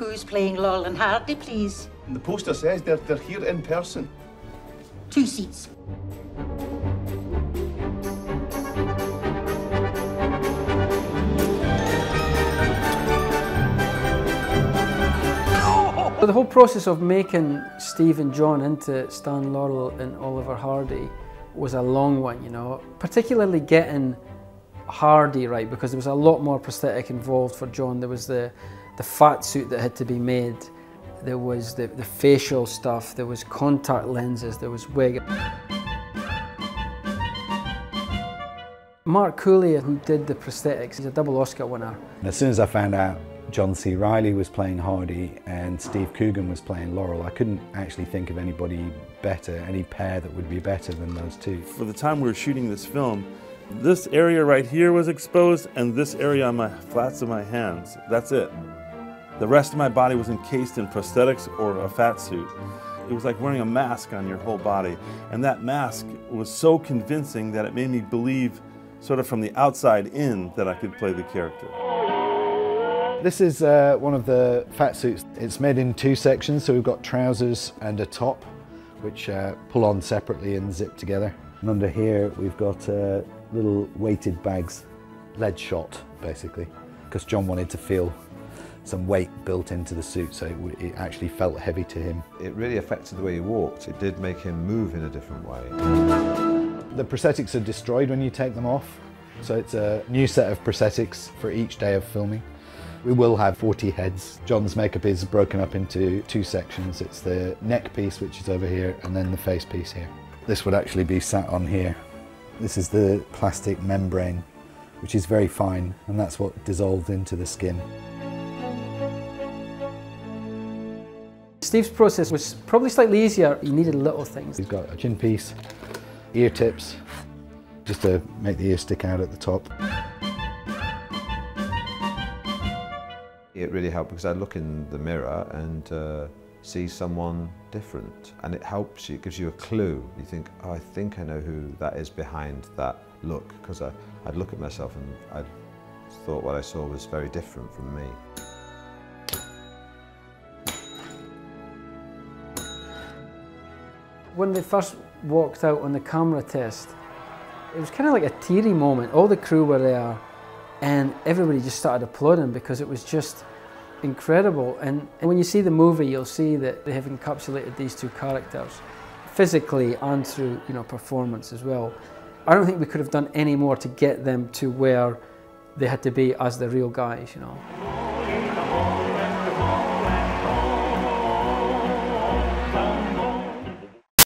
Who's playing Laurel and Hardy, please? And the poster says they're, they're here in person. Two seats. The whole process of making Steve and John into Stan Laurel and Oliver Hardy was a long one, you know, particularly getting Hardy right because there was a lot more prosthetic involved for John. There was the, the fat suit that had to be made, there was the, the facial stuff, there was contact lenses, there was wig. Mark Coulier, who did the prosthetics, he's a double Oscar winner. As soon as I found out John C. Reilly was playing Hardy and Steve Coogan was playing Laurel. I couldn't actually think of anybody better, any pair that would be better than those two. For the time we were shooting this film, this area right here was exposed and this area on my flats of my hands. That's it. The rest of my body was encased in prosthetics or a fat suit. It was like wearing a mask on your whole body. And that mask was so convincing that it made me believe, sort of from the outside in, that I could play the character. This is uh, one of the fat suits. It's made in two sections, so we've got trousers and a top, which uh, pull on separately and zip together. And under here, we've got uh, little weighted bags, lead shot, basically, because John wanted to feel some weight built into the suit, so it, it actually felt heavy to him. It really affected the way he walked. It did make him move in a different way. The prosthetics are destroyed when you take them off, so it's a new set of prosthetics for each day of filming. We will have 40 heads. John's makeup is broken up into two sections. It's the neck piece, which is over here, and then the face piece here. This would actually be sat on here. This is the plastic membrane, which is very fine, and that's what dissolved into the skin. Steve's process was probably slightly easier. He needed little things. He's got a chin piece, ear tips, just to make the ear stick out at the top. It really helped because I look in the mirror and uh, see someone different and it helps you, it gives you a clue. You think, oh, I think I know who that is behind that look because I'd look at myself and I thought what I saw was very different from me. When they first walked out on the camera test, it was kind of like a teary moment. All the crew were there and everybody just started applauding because it was just incredible. And, when you see the movie, you'll see that they have encapsulated these two characters physically and through you know performance as well. I don't think we could have done any more to get them to where they had to be as the real guys, you know.